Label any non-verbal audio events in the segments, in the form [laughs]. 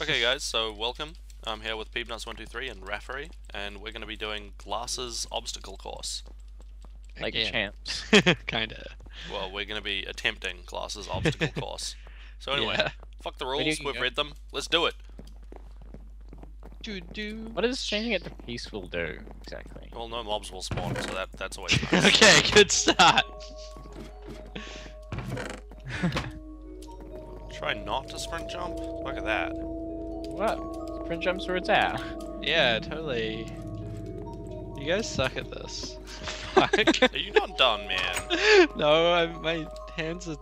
Okay, guys, so welcome. I'm here with Peabnuts123 and Raffery, and we're going to be doing Glass's Obstacle Course. like Again. champs. [laughs] Kinda. Well, we're going to be attempting Glass's Obstacle [laughs] Course. So anyway, Yeah. fuck the rules, we've go? read them, let's do it. Do do. What does changing it to peaceful do exactly? Well, no mobs will spawn, so that that's always [laughs] nice. okay, good start. Try not to sprint jump? Look at that. What? Sprint jumps where it's at. Yeah, totally. You guys suck at this. [laughs] Fuck. Are you not done, man? [laughs] no, I, my hands are.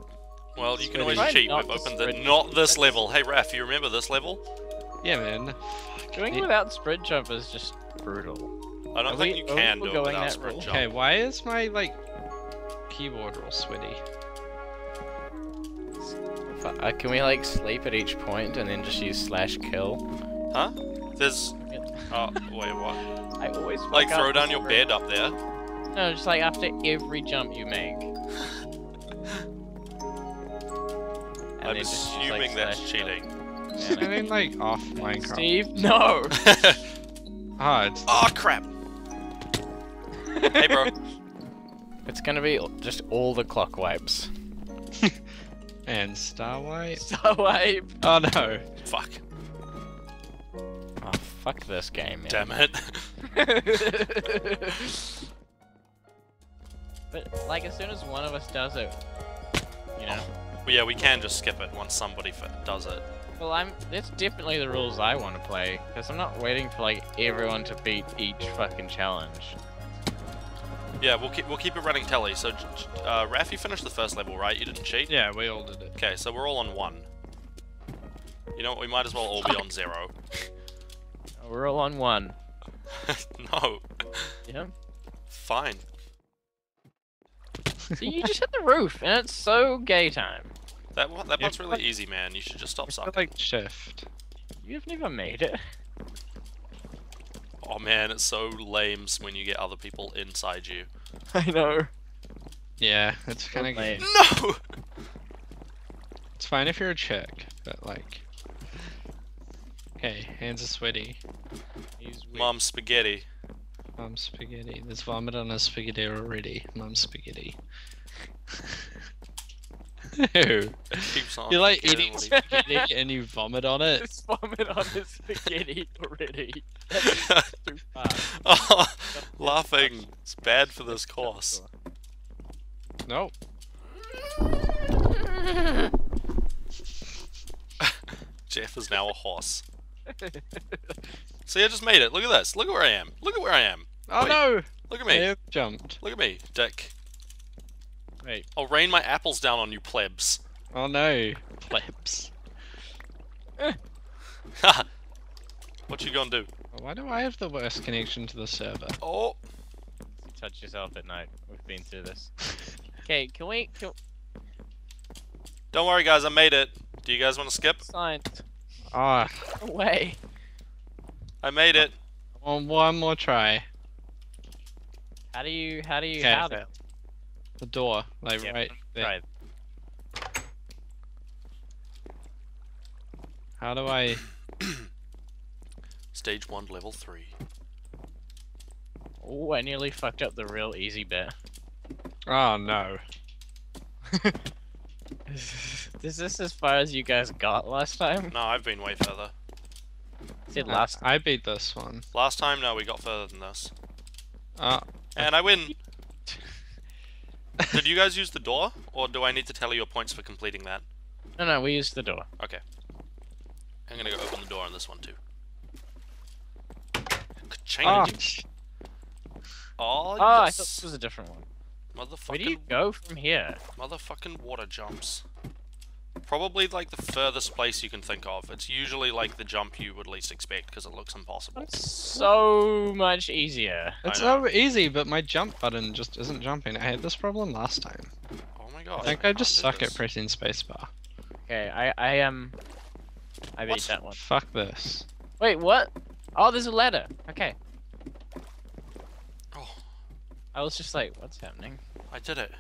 Well, you can Sweaty. always Try cheat. not We've opened the sprint not jump. this level. Hey, Raf, you remember this level? Yeah, man. Doing it without sprint jump is just brutal. I don't Are think we you can do it without that sprint jump. Okay, why is my like keyboard all sweaty? Fu- Uh, can we like sleep at each point and then just use slash kill? Huh? There's. Oh, wait, what? [laughs] I always Like, throw down your bed up there. No, just like after every jump you make. [laughs] I'm then just use, assuming like, that's slash cheating. kill. It's Yeah, no. getting like off [laughs] Minecraft. Steve, no. Ah, it's oh, crap! Hey, bro. It's gonna be just all the clock wipes. And Starlight. So wipe. Oh no. Fuck. Oh, fuck this game, man. Damn it. [laughs] but like, as soon as one of us does it, you know. Well, yeah, we can just skip it once somebody f- does it. Well, I'm. That's definitely the rules I want to play because I'm not waiting for like everyone to beat each fucking challenge. Yeah, we'll keep we'll keep it running tally. So, j- j- uh, Raf, you finished the first level, right? You didn't cheat. Yeah, we all did it. Okay, so we're all on one. You know what? We might as well all be on zero. [laughs] We're all on one. [laughs] no. Yeah. Fine. So you just hit the roof, and it's so gay time. That one- that Yeah, part's really but- easy, man. You should just stop I sucking. like shift. You've never made it. Oh man, it's so lame when you get other people inside you. [laughs] I know. Yeah, it's kind of lame. No. It's fine if you're a chick, but like. Okay, hands are sweaty. He's weak. Mom spaghetti. Mum spaghetti. There's vomit on his spaghetti already. Mum spaghetti. [laughs] Ew. Keeps on. You're like eating spaghetti and you vomit on it. There's vomit on his spaghetti already. [laughs] That's too fast. oh, [laughs] laughing. It's bad for this course. No. [laughs] Jeff is now a horse. See, I just made it. Look at this. Look at where I am. Look at where I am. Oh Wait, no! Look at I me. have jumped. Look at me, dick. Wait. I'll rain my apples down on you plebs. Oh no. Plebs. Ha! [laughs] what you gonna do? Why do I have the worst connection to the server? Oh, You touch yourself at night. We've been through this. [laughs] Okay, can we? Can, don't worry, guys. I made it. Do you guys want to skip? science. Ah, Away. I made it. on one more try. How do you? How do you? Okay. How do? The door, like Yeah, right there. Try. How do I? [coughs] Stage one, level three. Oh, I nearly fucked up the real easy bit. Oh no. [laughs] Is this as far as you guys got last time? No, I've been way further. Did I- last. I beat this one. Last time, no, we got further than this. Uh, And I win. Did you guys use the door, or do I need to tell you your points for completing that? No, no, we used the door. Okay. I'm gonna go open the door on this one too. ah, Ka-ching. Oh, Oh, I thought this was a different one. Motherfucking. Where do you go from here? motherfucking water jumps. Probably like the furthest place you can think of. It's usually like the jump you would least expect because it looks impossible. It's so much easier. it's I so easy, but my jump button just isn't jumping. I had this problem last time. Oh my god. I think I just suck do at pressing spacebar. Okay, I I am. I beat What? that one. Fuck this. Wait, what? Oh, there's a ladder. Okay. Oh, I was just like, what's happening? I did it.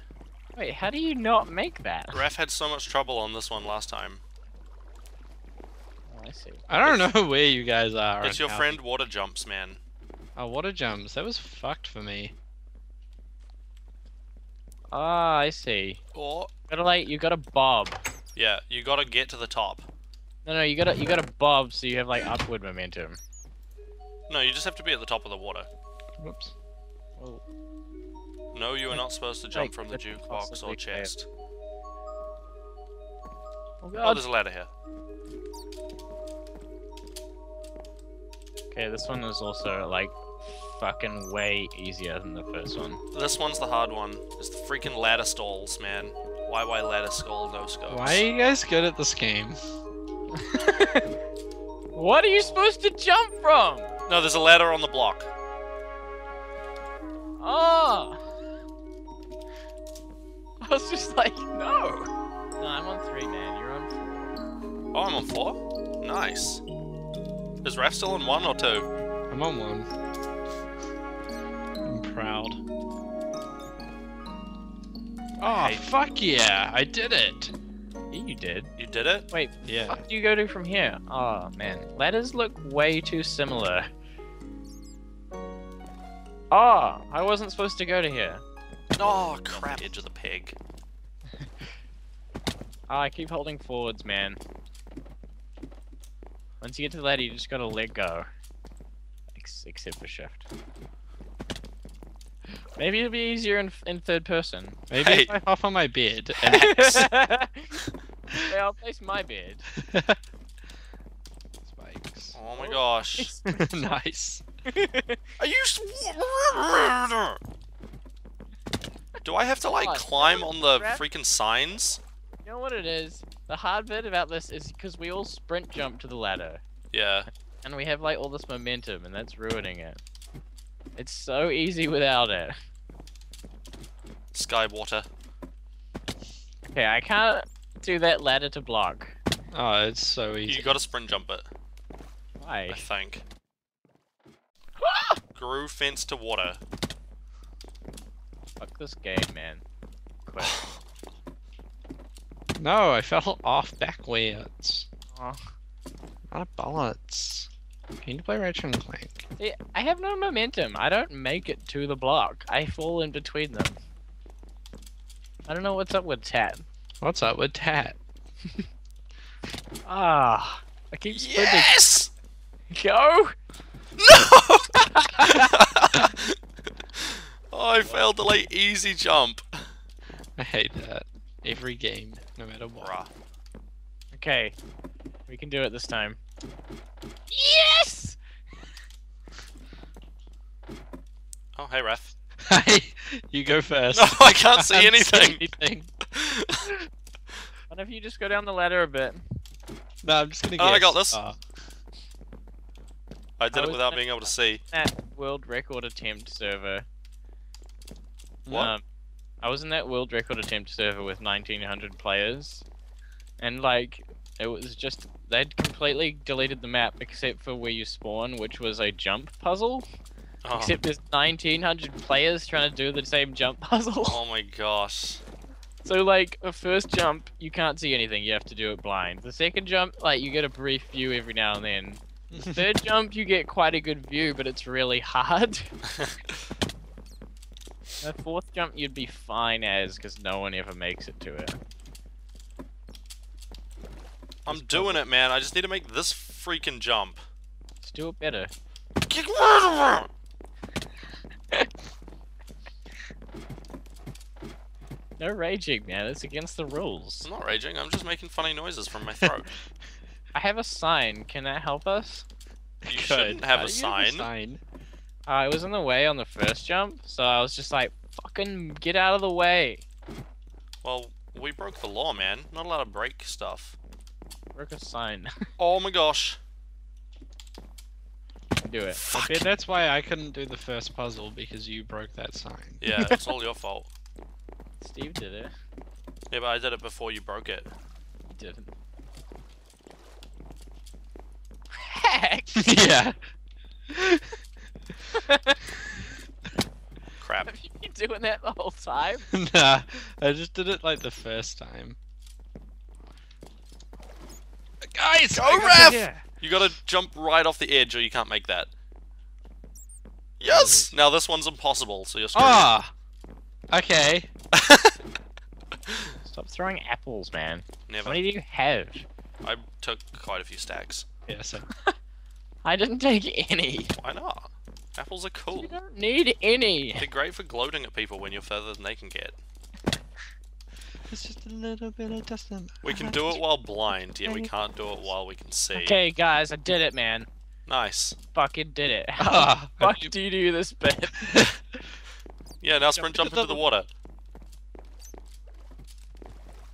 Wait, how do you not make that? Raf had so much trouble on this one last time. I see. I don't know [laughs] where you guys are. It's your friend Water Jumps, man. Oh, water jumps. That was fucked for me. Ah, I see. Or Gotta like, you gotta bob. yeah, you gotta get to the top. No, no, you gotta, you gotta bob so you have like upward momentum. No, you just have to be at the top of the water. Whoops. Well, No, you are not supposed to jump from the jukebox or chest. oh Oh, god. there's a ladder here. Okay, this one is also like fucking way easier than the first one. This one's the hard one. It's the freaking ladder stalls, man. Why, why ladder stall, no scopes? Why are you guys good at this game? [laughs] what are you supposed to jump from? No, there's a ladder on the block. Oh! [laughs] I was just like, no! No, I'm on three, man. You're on four. Oh, I'm on four? Nice. Is Raph still on one or two? I'm on one. I'm proud. Oh, ah, Hey. fuck yeah! I did it! Yeah, you did. You did it? Wait, Yeah. fuck do you go to from here? Oh, man. Ladders look way too similar. Oh, I wasn't supposed to go to here. Oh, crap. Edge of the peg. Oh, [laughs] I keep holding forwards, man. Once you get to the ladder, you just gotta let go. Ex- except for shift. Maybe it'll be easier in, in third person. Maybe Hey. if I hop on my bed [laughs] and [laughs] yeah, I'll place my bed. spikes. Oh my gosh. nice. Are you s- Do I have to like God, climb on the Raph. freaking signs? You know what it is? The hard bit about this is because we all sprint jump to the ladder. Yeah. And we have like all this momentum, and that's ruining it. It's so easy without it. Skywater. Okay, I can't do that ladder to block. Oh, it's so easy. You gotta sprint jump it, Why? I think. Ah! Grew fence to water. Fuck this game, man. Quit. [sighs] No, I fell off backwards. Aw. Not of bullets. Can you play Ratchet and Clank? See, I have no momentum. I don't make it to the block. I fall in between them. I don't know what's up with Tat. What's up with Tat? [laughs] Ah, I keep sprinting. Yes! [laughs] Go! No! [laughs] oh, I failed the like easy jump. I hate that. Every game, no matter what. Bruh. Okay, we can do it this time. Yes! Oh, hey, Raph. Hey, you go first. [laughs] No, I can't see Can't anything. anything. What if you just go down the ladder a bit? No, I'm just gonna Oh, guess. I got this. Uh, I did I it without being able to see. That world record attempt server. What? Um, I was in that world record attempt server with 1900 players, and like it was just they'd completely deleted the map except for where you spawn, which was a jump puzzle. Oh, Except there's 1900 players trying to do the same jump [laughs] puzzle. oh my gosh. So like the first jump, you can't see anything. You have to do it blind. The second jump, like you get a brief view every now and then. The [laughs] third jump, you get quite a good view, but it's really hard. [laughs] The fourth jump, you'd be fine as, because no one ever makes it to it. I'm doing it, man. I just need to make this freaking jump. Just do it better. Get rid of it! [laughs] No raging, man. It's against the rules. I'm not raging. I'm just making funny noises from my throat. [laughs] I have a sign. Can that help us? You Good. shouldn't have How a you have sign. sign? Uh, I was in the way on the first jump, so I was just like, fucking get out of the way. Well, we broke the law, man. Not allowed to break stuff. Work a sign. [laughs] Oh my gosh. do it. Fuck. Yeah, that's why I couldn't do the first puzzle because you broke that sign. Yeah, [laughs] it's all your fault. Steve did it. Yeah, but I did it before you broke it. He didn't. [laughs] Heck! yeah. [laughs] Crap. Have you been doing that the whole time? [laughs] nah, I just did it like the first time. Guys, Go, I got Raph! it here. You gotta jump right off the edge or you can't make that. Yes! Now this one's impossible, so you're screwed. Ah. Okay. [laughs] Stop throwing apples, man. Never. How many do you have? I took quite a few stacks. Yeah. So. I didn't take any. Why not? Apples are cool. You don't need any. They're great for gloating at people when you're further than they can get. It's just a little bit of dust. We can do it while blind, yet we can't do it while we can see. Okay, guys, I did it, man. Nice. Fucking did it. [laughs] How Ah, the fuck do you do this bit? [laughs] Yeah, now sprint jump into into the the- water.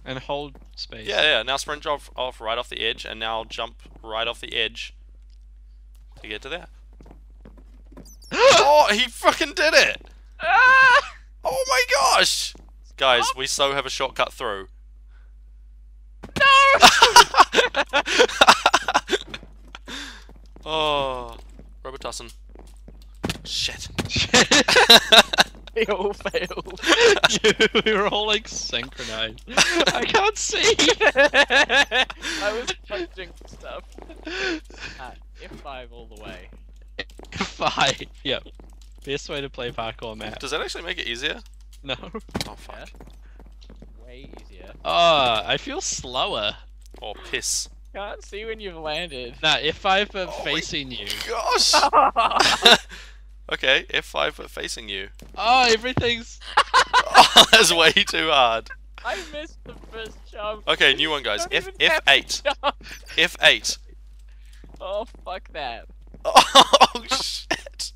and hold space. Yeah, yeah, now sprint jump off right off the edge, and now jump right off the edge to get to there. [gasps] oh, he fucking did it! ah! Oh my gosh! Guys, we so have a shortcut through. No! [laughs] oh, Robitussin. Shit. they all failed. [laughs] we were all like synchronized. I can't see. I was punching stuff. [laughs] Ah, F5 all the way. Five. [laughs] Yep. Best way to play parkour map. Does that actually make it easier? No. Oh fuck. [laughs] Way easier. Oh, I feel slower. Oh piss. Can't see when you've landed. Nah, F5 for Oh my facing you. Gosh! [laughs] okay, F5 but facing you. Oh, everything's. Oh, that's way too hard. I missed the first jump. Okay, new one guys. F even have to F8. F8. Oh, fuck that. Oh [laughs] shit.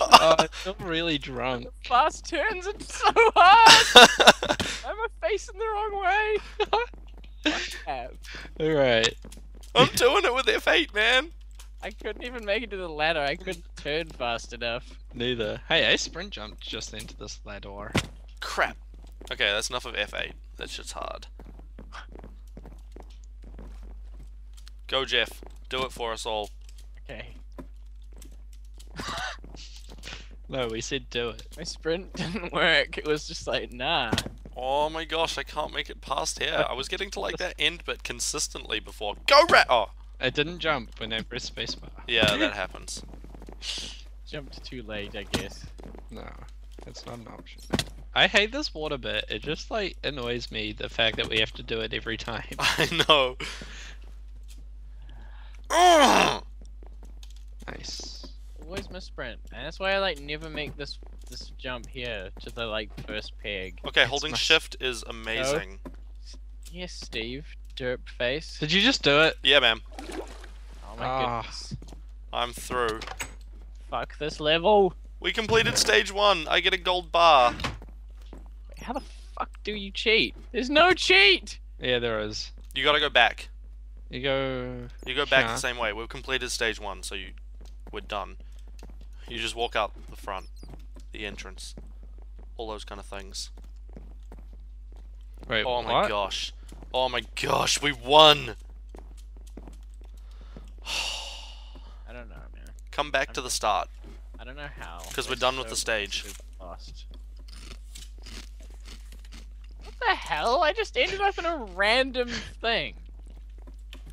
Oh, I'm really drunk. Fast turns are so hard. [laughs] I'm facing the wrong way. Fuck that. Alright. I'm doing it with F8, man. I couldn't even make it to the ladder. I couldn't turn fast enough. Neither. Hey, I sprint jumped just into this ladder. Crap. Okay, that's enough of F8. That shit's hard. Go, Jeff. Do it for us all. Okay. [laughs] No, we said do it. My sprint didn't work. It was just like, nah. Oh my gosh, I can't make it past here. I was getting to like that end bit consistently before. Go, rat! Oh, I didn't jump when I pressed spacebar. yeah, that [laughs] happens. Jumped too late, I guess. No, that's not an option. I hate this water bit. It just like annoys me the fact that we have to do it every time. [laughs] I know. Ugh! nice. Always miss sprint, and that's why I like never make this this jump here to the like first peg. okay, holding nice. shift is amazing. Yes, Steve, derp face. Did you just do it? Yeah, man. Oh my Ah. goodness. I'm through. Fuck this level. We completed stage one. I get a gold bar. Wait, how the fuck do you cheat? There's no cheat. Yeah, there is. You gotta go back. You go. You go back Yeah. the same way. We've completed stage one, so you we're done. You just walk out the front, the entrance, all those kind of things. Wait, Oh what? my gosh. Oh my gosh, we won! [sighs] I don't know, man. Come back to the start. I don't know how. Because we're done with the stage. Lost. What the hell? I just ended up in a random thing.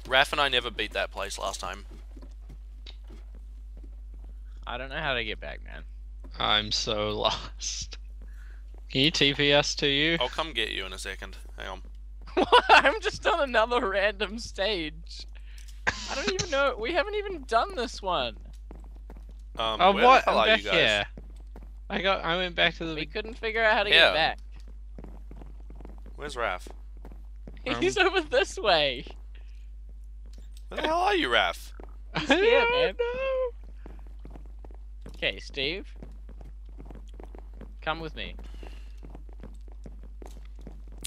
Raph and I never beat that place last time. I don't know how to get back, man. I'm so [laughs] lost. Can you TP us to you? I'll come get you in a second. Hang on. [laughs] I'm just on another random stage. I don't even know. We haven't even done this one. Um, Oh, where what? the hell I'm are back you guys? here. I got. I went back to the. We couldn't figure out how to Yeah. get back. Where's Raph? [laughs] Um, He's over this way. Where the hell are you, Raph? He's I here, don't man. know. Okay, Steve. Come with me.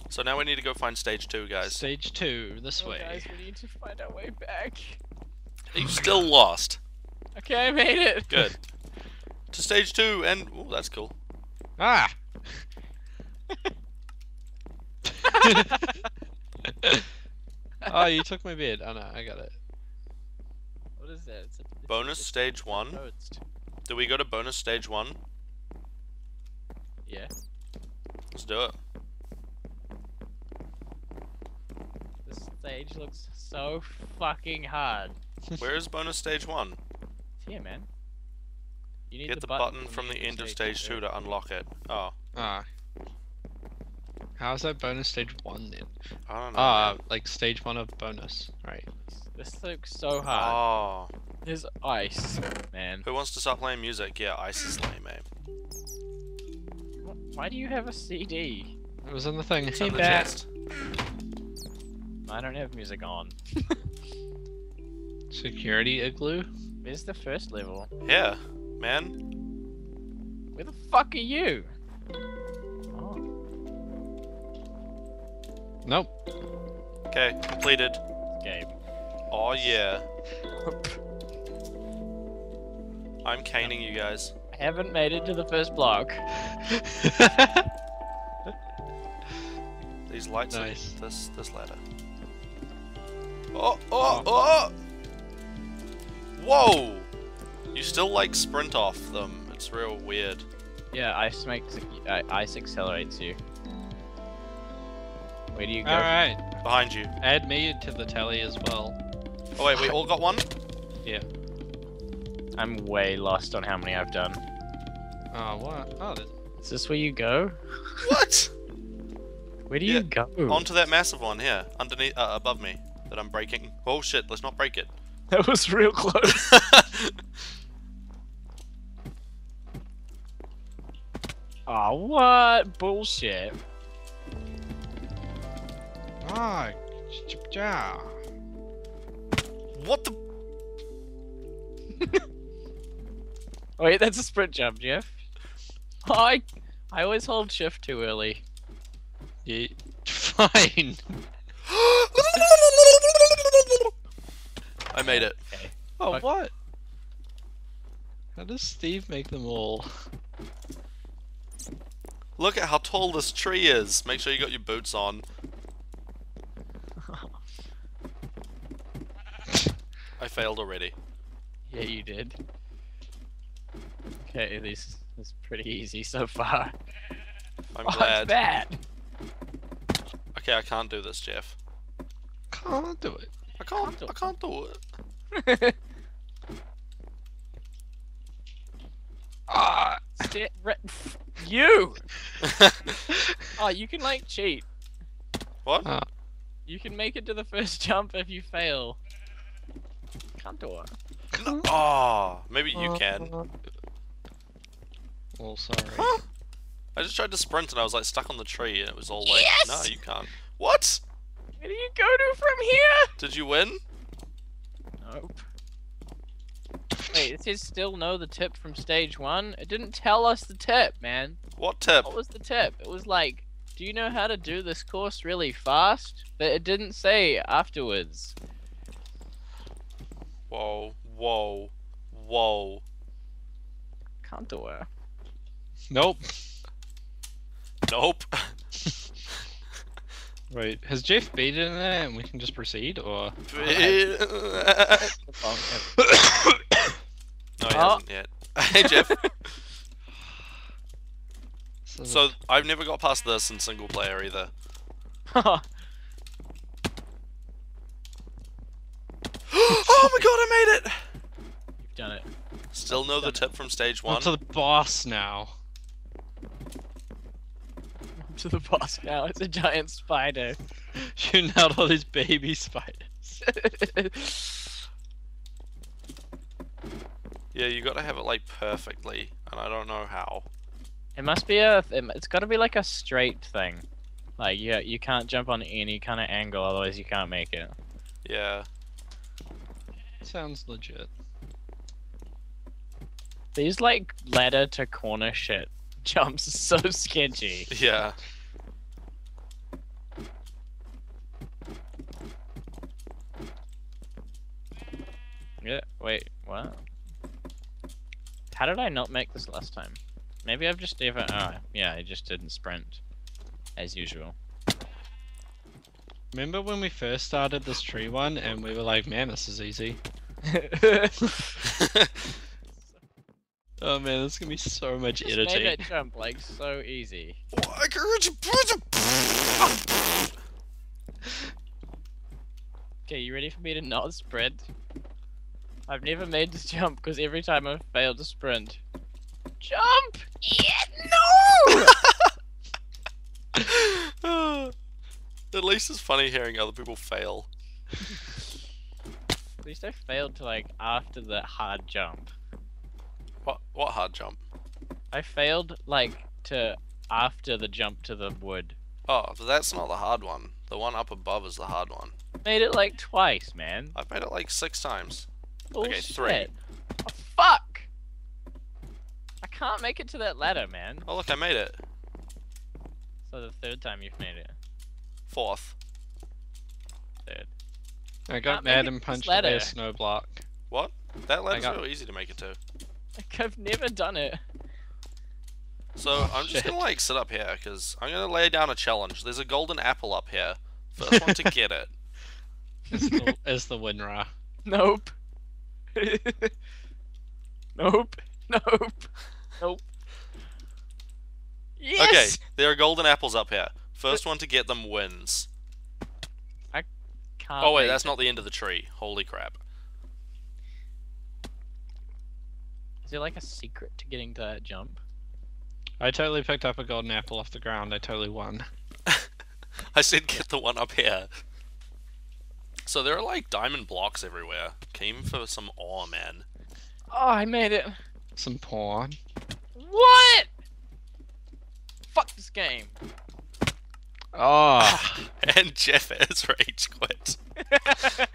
So now we need to go find stage two, guys. Stage two, this Oh, way. Guys, we need to find our way back. Are you still lost? Okay, I made it. Good. to stage two, and oh, that's cool. Ah! [laughs] oh, you took my bed. Oh no, I got it. What is that? It's a, it's Bonus it's stage one. toast. Do we go to bonus stage one? Yeah. Let's do it. This stage looks so fucking hard. [laughs] Where is bonus stage one? It's here, man. You need Get the button from the end of stage two to unlock it. Oh, Ah. How's that bonus stage one then? I don't know. Ah, man. like stage one of bonus, right? This looks so hard. Oh, There's ice, man. who wants to start playing music? Yeah, Ice is lame, eh? Why do you have a CD? It was in the thing. It's in the back. chest. I don't have music on. [laughs] Security igloo? Where's the first level? Yeah, man. Where the fuck are you? Oh, Nope. Okay, completed. Gabe. Oh yeah. I'm caning you guys. I haven't made it to the first block. These lights Nice. are this this ladder. Oh oh oh! Whoa! You still like sprint off them. It's real weird. Yeah, ice makes uh, ice accelerates you. Where do you go? Alright. Behind you. Add me to the tally as well. Oh wait, we all got one? Yeah. I'm way lost on how many I've done. Oh, what? Oh, there's... Is this where you go? What? [laughs] Where do Yeah, you go? Onto that massive one here, underneath, uh, above me, that I'm breaking. Oh shit, let's not break it. [laughs] That was real close. [laughs] oh, what bullshit? Ah, ch- ch- ja. What the? [laughs] Wait, that's a sprint jump, Jeff. I I always hold shift too early. Yeah, [laughs] fine. I made it. Okay. Oh, Fuck. what? How does Steve make them all? Look at how tall this tree is. Make sure you got your boots on. I failed already. Yeah, you did. Okay, this is pretty easy so far. I'm [laughs] oh, it's glad. bad. Okay, I can't do this, Jeff. Can't do it. I can't. do I can't do it. [laughs] Ah! Sta- re- you. [laughs] Oh, you can like cheat. what? Uh, You can make it to the first jump if you fail. Can't do it. Oh, [laughs] maybe you oh, can. Well, sorry. Huh? I just tried to sprint and I was like stuck on the tree and it was all like, Yes! no, you can't. What? Where do you go to from here? Did you win? Nope. Wait, it says still know the tip from stage one. It didn't tell us the tip, man. What tip? What was the tip? It was like, do you know how to do this course really fast? But it didn't say afterwards. Whoa, whoa, whoa. Can't do it. Nope. Nope. right. has Jeff beaten it and we can just proceed, or? no, he Oh, hasn't yet. [laughs] hey, Jeff. So, [laughs] So, I've never got past this in single player either. [laughs] [gasps] yeah. oh my god, I made it! You've done it. Still know the tip from stage on one. to the boss now. I'm [laughs] to the boss now. It's a giant spider. [laughs] Shooting out all these baby spiders. [laughs] Yeah, you gotta have it like perfectly, and I don't know how. It must be a. it- It's got to be like a straight thing. Like you, you can't jump on any kind of angle, otherwise you can't make it. Yeah. Sounds legit. These like ladder to corner shit [laughs] jumps are so sketchy. Yeah. Yeah. Wait. What? How did I not make this last time? Maybe I've just never. Oh, yeah. I just didn't sprint, as usual. Remember when we first started this tree one and we were like, man, this is easy. [laughs] Oh man, this is gonna be so much Just made editing. that jump like so easy. Okay, you ready for me to not sprint? I've never made this jump because every time I've failed to sprint. Jump! Yeah, no! [laughs] At least it's funny hearing other people fail. At least I failed to like after the hard jump. What what hard jump? I failed like to after the jump to the wood. Oh, but that's not the hard one. The one up above is the hard one. Made it like twice, man. I've made it like six times. Bullshit. Okay, three. Oh, fuck! I can't make it to that ladder, man. Oh look, I made it. So the third time you've made it. Fourth. Third. I got Can't make mad it and this punched away ladder. a snow block. What? That ladder's got- real easy to make it to. Like I've never done it. So Oh, I'm just shit. gonna like sit up here because I'm gonna lay down a challenge. There's a golden apple up here. First one to [laughs] get it. Is the, is the Winra. Nope. [laughs] nope. Nope. Nope. Yes! Okay, there are golden apples up here. First one to get them wins. Can't Oh wait, make that's not the end of the tree. Holy crap. Is there like a secret to getting to that jump? I totally picked up a golden apple off the ground. I totally won. [laughs] I said get the one up here. So there are like diamond blocks everywhere. Came for some ore, man. Oh, I made it. Some porn. What? Fuck this game. Oh, [laughs] And Jeff has rage quit. [laughs]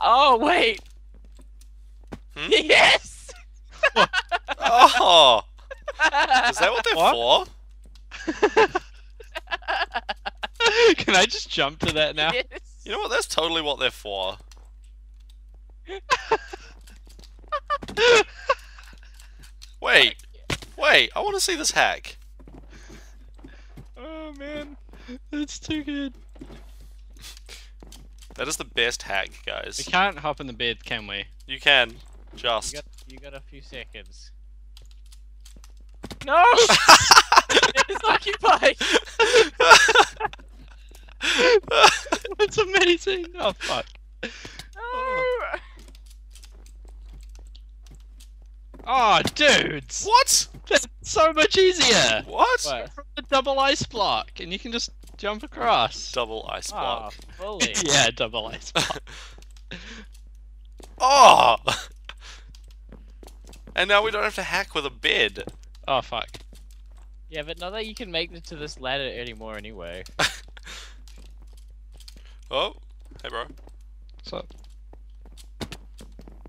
oh wait. Hmm? [laughs] Yes. Oh! Is that what they're What? for? can I just jump to that now? Yes. You know what? That's totally what they're for. Wait, wait, I want to see this hack. Oh man. That's too good. That is the best hack, guys. We can't hop in the bed, can we? You can. You Just. got you got a few seconds. [laughs] No! it's occupied! That's amazing. Oh fuck. No! Oh, dudes. what? That's [laughs] so much easier. What? What? From the double ice block, and you can just jump across. Double ice Ah, block. fully. [laughs] yeah, double ice block. [laughs] Oh! And now we don't have to hack with a bed. oh fuck. Yeah, but not that you can make it to this ladder anymore anyway. Oh, hey bro. What's up?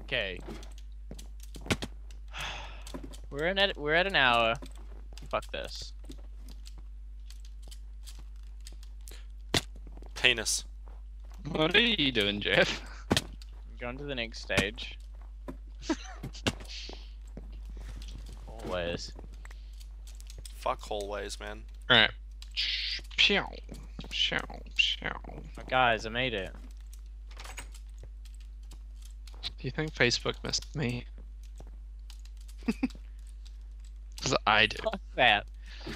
Okay. We're in at we're at an hour. Fuck this. Penis. what are you doing, Jeff? I'm going to the next stage. Always. Fuck hallways, man. Alright. Pew. Pew. Pew. Guys, I made it. Do you think Facebook missed me? [laughs] Because I do. Fuck that. [laughs]